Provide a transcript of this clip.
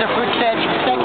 the fruit veg